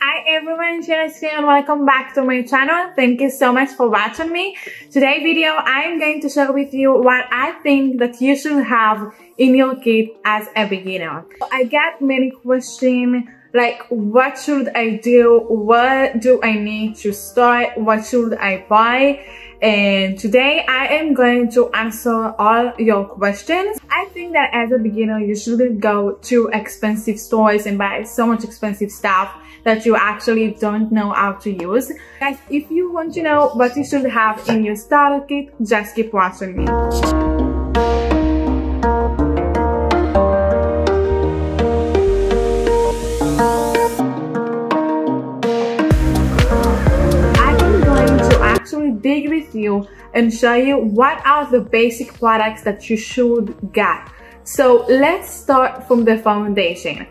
Hi everyone, Janice here and welcome back to my channel. Thank you so much for watching me. Today video, I am going to share with you what I think that you should have in your kit as a beginner. I get many questions like what should I do? What do I need to start? What should I buy? and today I am going to answer all your questions. I think that as a beginner you shouldn't go to expensive stores and buy so much expensive stuff that you actually don't know how to use. Guys, if you want to know what you should have in your starter kit, just keep watching me. I am going to actually dig with you and show you what are the basic products that you should get. So let's start from the foundation.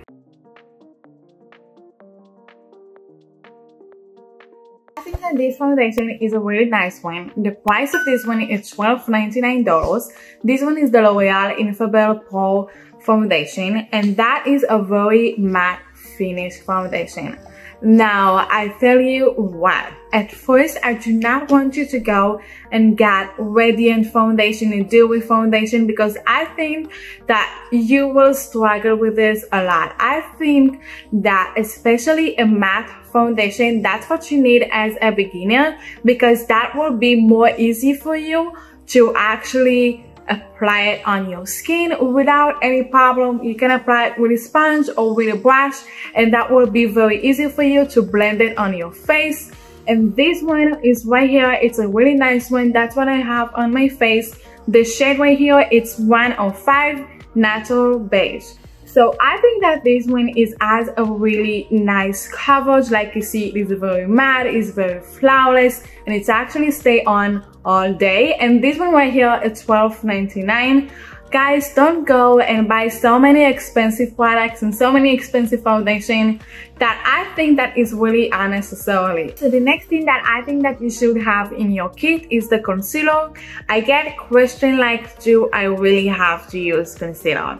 I think that this foundation is a really nice one. The price of this one is $12.99. This one is the L'Oreal Infallible Pro foundation and that is a very matte finish foundation. Now, I tell you what, at first I do not want you to go and get Radiant Foundation and Dewy Foundation because I think that you will struggle with this a lot. I think that especially a matte foundation, that's what you need as a beginner because that will be more easy for you to actually apply it on your skin without any problem. You can apply it with a sponge or with a brush and that will be very easy for you to blend it on your face. And this one is right here. It's a really nice one. That's what I have on my face. The shade right here, it's 105 Natural Beige. So I think that this one is as a really nice coverage. Like you see, it is very matte, it's very flawless, and it's actually stay on all day. And this one right here is $12.99. Guys, don't go and buy so many expensive products and so many expensive foundation that I think that is really unnecessarily. So the next thing that I think that you should have in your kit is the concealer. I get question like, do I really have to use concealer?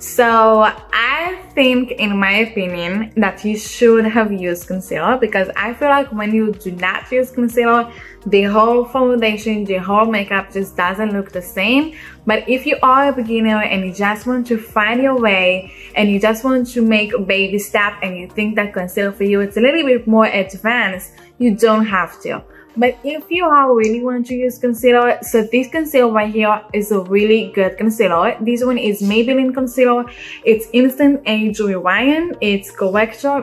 So I think in my opinion that you should have used concealer because I feel like when you do not use concealer the whole foundation, the whole makeup just doesn't look the same. But if you are a beginner and you just want to find your way and you just want to make a baby step and you think that concealer for you it's a little bit more advanced, you don't have to. But if you are really want to use concealer, so this concealer right here is a really good concealer. This one is Maybelline concealer. It's Instant Age Rewind. It's Corrector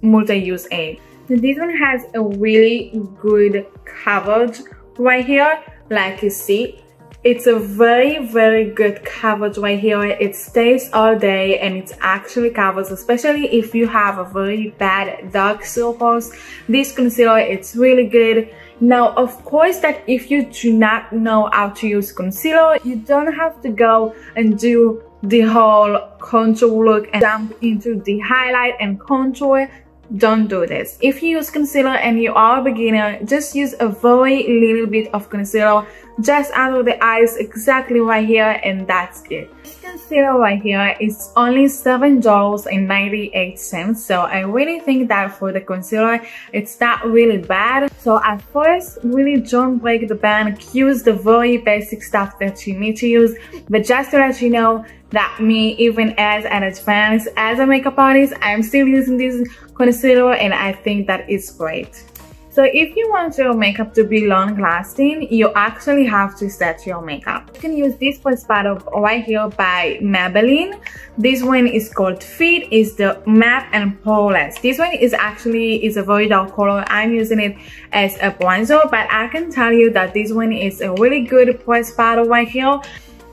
Multi-Use Aid. This one has a really good coverage right here. Like you see, it's a very, very good coverage right here. It stays all day and it actually covers, especially if you have a very bad dark circles. This concealer, it's really good. Now, of course, that if you do not know how to use concealer, you don't have to go and do the whole contour look and jump into the highlight and contour don't do this. If you use concealer and you are a beginner, just use a very little bit of concealer just under the eyes exactly right here and that's it. Concealer right here is only $7.98 so I really think that for the concealer it's not really bad. So at first really don't break the bank, use the very basic stuff that you need to use but just to let you know that me even as an advanced as a makeup artist I'm still using this concealer and I think that is great. So if you want your makeup to be long lasting, you actually have to set your makeup. You can use this first bottle right here by Maybelline. This one is called Fit, is the matte and poreless. This one is actually is a very dark color. I'm using it as a bronzer, but I can tell you that this one is a really good press bottle right here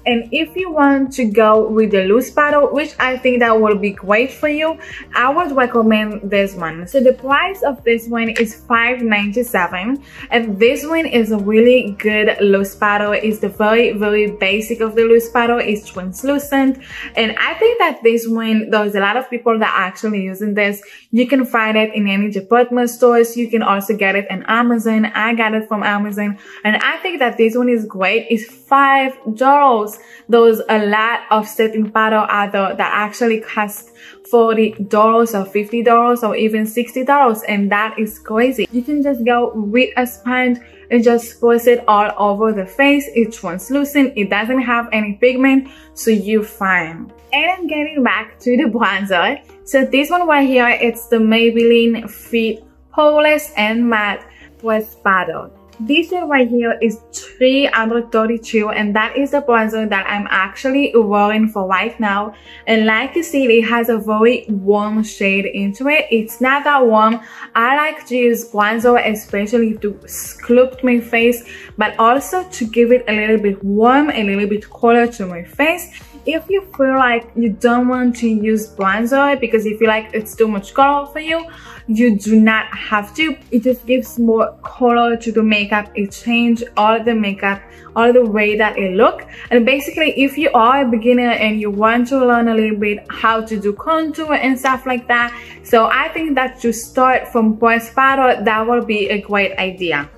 and if you want to go with the loose bottle which i think that will be great for you i would recommend this one. So the price of this one is 5.97 and this one is a really good loose bottle it's the very very basic of the loose bottle it's translucent. And i think that this one there's a lot of people that are actually using this. You can find it in any department stores. You can also get it on amazon. I got it from amazon. And i think that this one is great. It's five dollars There's a lot of setting powder out there that actually cost $40 or $50 or even $60 and that is crazy. You can just go with a sponge and just press it all over the face. It's translucent, it doesn't have any pigment, so you're fine. And I'm getting back to the bronzer. So this one right here, it's the Maybelline Fit Poreless and Matte Pressed Powder. This shade right here is 332 and that is the bronzer that I'm actually wearing for right now. And like you see, it has a very warm shade into it. It's not that warm. I like to use bronzer especially to sculpt my face, but also to give it a little bit warm, a little bit color to my face if you feel like you don't want to use bronzer because you feel like it's too much color for you you do not have to it just gives more color to the makeup it changes all the makeup all the way that it look. And basically if you are a beginner and you want to learn a little bit how to do contour and stuff like that so i think that to start from pressed powder that will be a great idea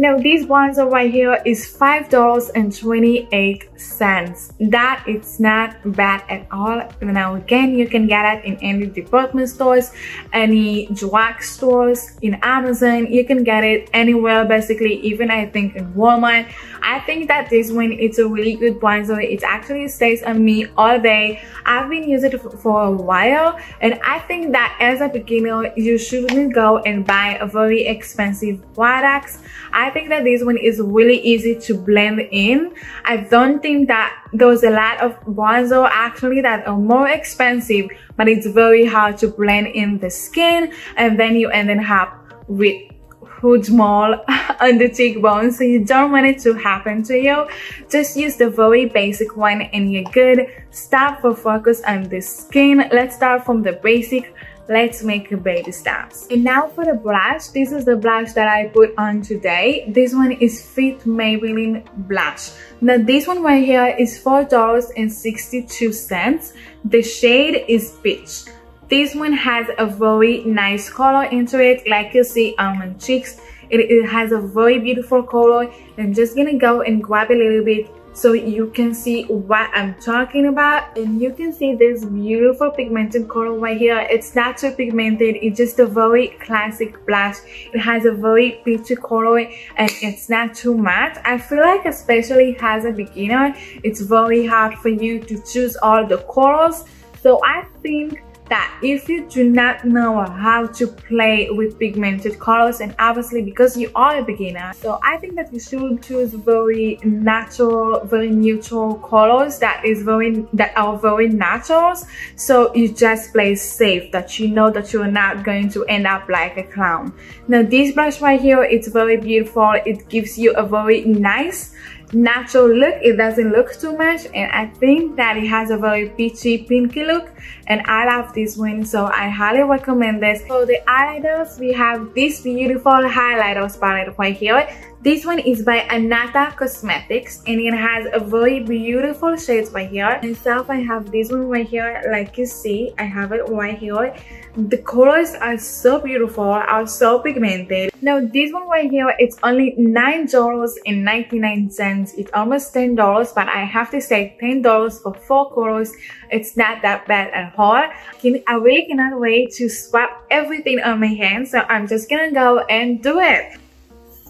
now this bronzer right here is $5.28. That it's not bad at all. Now again, you can get it in any department stores, any drug stores, in Amazon. You can get it anywhere basically, even I think in Walmart. I think that this one it's a really good bronzer. It actually stays on me all day. I've been using it for a while and I think that as a beginner, you shouldn't go and buy a very expensive products. I think that this one is really easy to blend in. I don't think that there's a lot of bronzer actually that are more expensive, but it's very hard to blend in the skin and then you end up with huge mole on the cheekbone so you don't want it to happen to you. Just use the very basic one and you're good. Start for focus on the skin. Let's start from the basic let's make a baby steps. And now for the blush, this is the blush that I put on today. This one is Fit Maybelline Blush. Now this one right here is $4.62. The shade is Peach. This one has a very nice color into it, like you see on my cheeks. It, it has a very beautiful color. I'm just gonna go and grab a little bit so you can see what I'm talking about and you can see this beautiful pigmented coral right here. It's not too pigmented. It's just a very classic blush. It has a very peachy color and it's not too matte. I feel like especially as a beginner it's very hard for you to choose all the colors so I think that if you do not know how to play with pigmented colors and obviously because you are a beginner so I think that you should choose very natural very neutral colors that is very that are very naturals so you just play safe that you know that you're not going to end up like a clown. Now this brush right here it's very beautiful. It gives you a very nice natural look it doesn't look too much and i think that it has a very peachy pinky look and i love this one so i highly recommend this. For the highlighters we have this beautiful highlighters palette right here this one is by Anata Cosmetics and it has a very beautiful shades right here. Myself, I have this one right here. Like you see, I have it right here. The colors are so beautiful, are so pigmented. Now this one right here, it's only $9.99. It's almost $10, but I have to say $10 for four colors. It's not that bad at all. I really cannot wait to swap everything on my hands. So I'm just gonna go and do it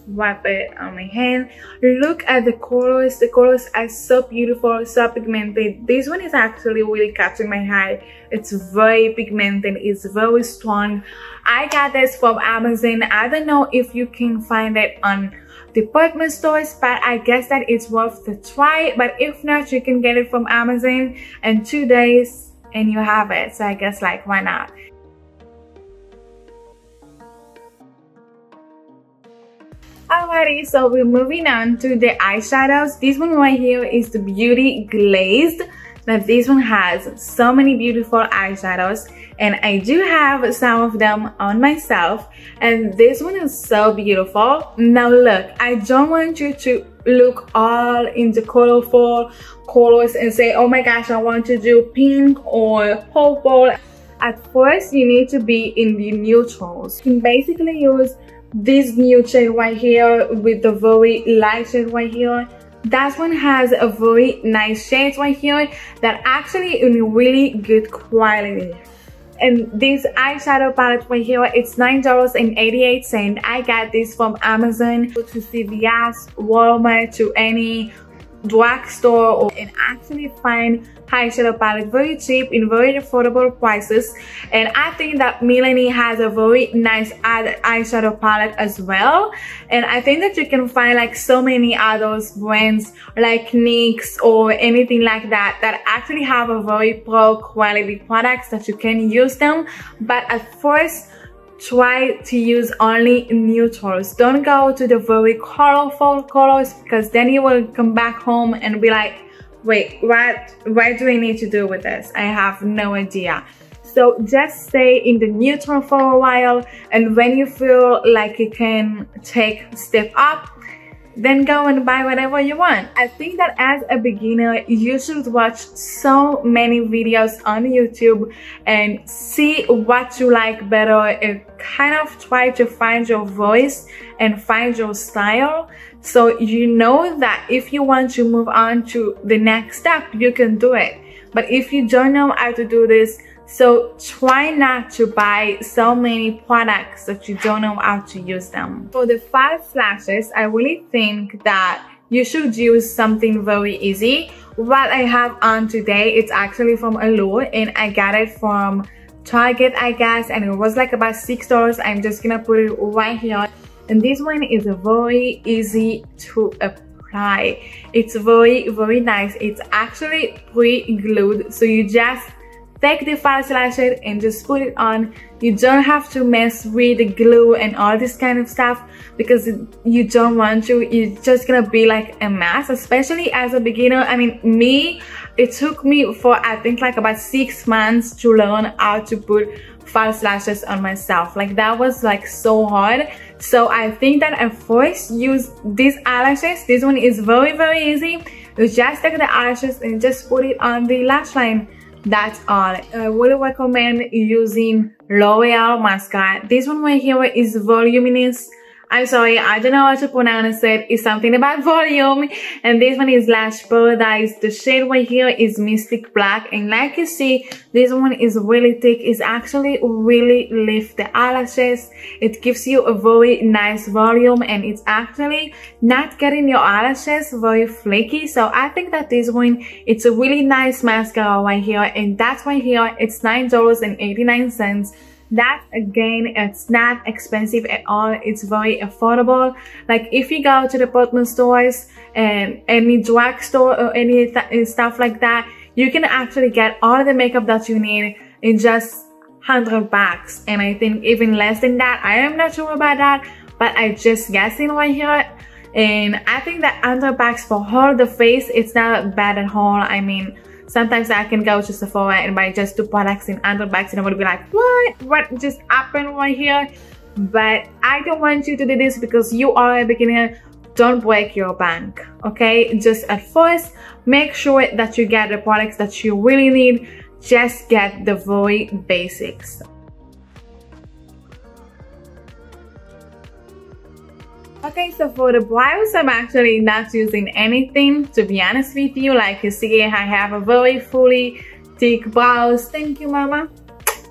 wipe it on my hand. Look at the colors. The colors are so beautiful so pigmented. This one is actually really catching my eye. It's very pigmented. It's very strong. I got this from amazon. I don't know if you can find it on department stores but i guess that it's worth the try. But if not you can get it from amazon. In two days and you have it. So i guess like why not Alrighty, so we're moving on to the eyeshadows. This one right here is the Beauty Glazed. Now this one has so many beautiful eyeshadows and I do have some of them on myself and this one is so beautiful. Now look, I don't want you to look all into colorful colors and say, oh my gosh, I want to do pink or purple. At first, you need to be in the neutrals. You can basically use this new shade right here with the very light shade right here that one has a very nice shades right here that actually in really good quality. And this eyeshadow palette right here it's nine dollars and 88 cents. I got this from amazon. To cvs walmart to any drugstore or and actually find eyeshadow palette very cheap in very affordable prices. And I think that Milani has a very nice eyeshadow palette as well. And I think that you can find like so many other brands like NYX or anything like that that actually have a very pro quality products that you can use them. But at first try to use only neutrals don't go to the very colorful colors because then you will come back home and be like wait what what do I need to do with this? I have no idea. So just stay in the neutral for a while and when you feel like you can take step up then go and buy whatever you want. I think that as a beginner, you should watch so many videos on YouTube and see what you like better and kind of try to find your voice and find your style. So you know that if you want to move on to the next step, you can do it. But if you don't know how to do this, so try not to buy so many products that you don't know how to use them. For the false lashes, I really think that you should use something very easy. What I have on today, it's actually from Allure and I got it from Target, I guess, and it was like about $6. I'm just gonna put it right here. And this one is very easy to apply. It's very, very nice. It's actually pre-glued, so you just take the false lashes and just put it on. You don't have to mess with the glue and all this kind of stuff because you don't want to. It's just gonna be like a mess especially as a beginner. I mean me it took me for i think like about six months to learn how to put false lashes on myself. Like that was like so hard. So i think that i first use these eyelashes. This one is very very easy. You just take the eyelashes and just put it on the lash line that's all. I would recommend using l'oreal mascara. This one right here is voluminous I'm sorry, I don't know how to pronounce it. It's something about volume. And this one is Lash Paradise. The shade right here is Mystic Black. And like you see, this one is really thick. It's actually really lift the eyelashes. It gives you a very nice volume and it's actually not getting your eyelashes very flaky. So I think that this one, it's a really nice mascara right here. And that's right here. It's $9.89 that again it's not expensive at all. It's very affordable. Like if you go to department stores and any drugstore or any th eh, stuff like that you can actually get all the makeup that you need in just 100 bucks. And i think even less than that i am not sure about that but i just guessing right here. And i think that 100 bucks for all the face it's not bad at all. I mean Sometimes I can go to Sephora and buy just two products in under bags and I would be like, what? What just happened right here? But I don't want you to do this because you are a beginner. Don't break your bank, okay? Just at first, make sure that you get the products that you really need. Just get the very basics. Okay, so for the brows, I'm actually not using anything, to be honest with you. Like you see, I have a very fully thick brows. Thank you, mama.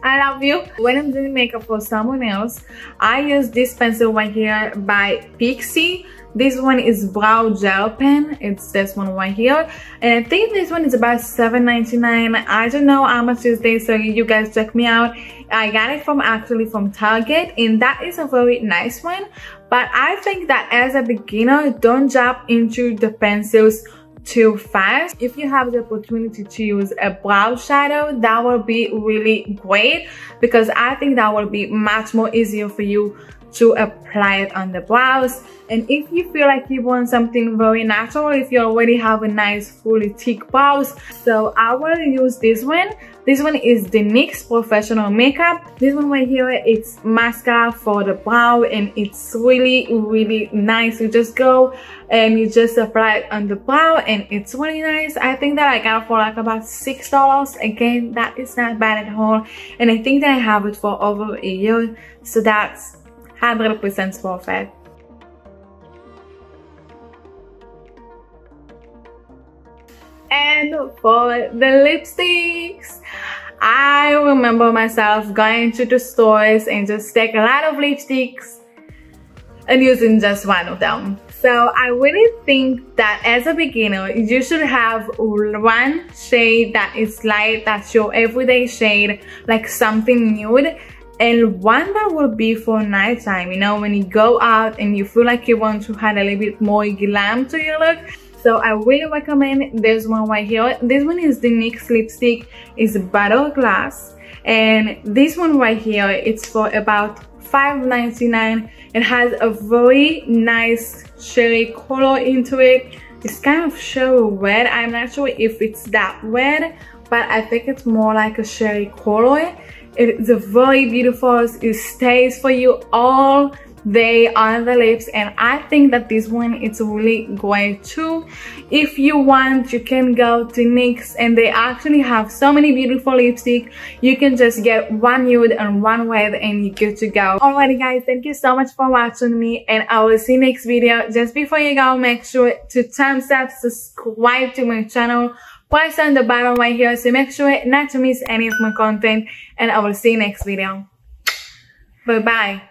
I love you. When I'm doing makeup for someone else, I use this pencil right here by Pixi. This one is brow gel pen. It's this one right here. And I think this one is about $7.99. I don't know how much is this, so you guys check me out. I got it from actually from Target and that is a very nice one. But I think that as a beginner, don't jump into the pencils too fast. If you have the opportunity to use a brow shadow, that will be really great because I think that will be much more easier for you to apply it on the brows and if you feel like you want something very natural if you already have a nice fully thick brows so i will use this one. This one is the NYX professional makeup. This one right here it's mascara for the brow and it's really really nice. You just go and you just apply it on the brow and it's really nice. I think that i got for like about six dollars. Again that is not bad at all. And i think that i have it for over a year. So that's 100% perfect. And for the lipsticks, I remember myself going to the stores and just take a lot of lipsticks and using just one of them. So I really think that as a beginner, you should have one shade that is light, that's your everyday shade, like something nude, and one that will be for nighttime, you know, when you go out and you feel like you want to add a little bit more glam to your look. So I really recommend this one right here. This one is the NYX lipstick, it's Butter Gloss. And this one right here, it's for about $5.99. It has a very nice cherry color into it. It's kind of cherry red. I'm not sure if it's that red, but I think it's more like a cherry color. It's very beautiful. It stays for you all day on the lips and I think that this one is really great too if you want you can go to NYX and they actually have so many beautiful lipstick. You can just get one nude and one red and you're good to go. Alrighty guys thank you so much for watching me and I will see next video. Just before you go make sure to thumbs up subscribe to my channel press on the button right here so make sure not to miss any of my content and I will see you next video. Bye bye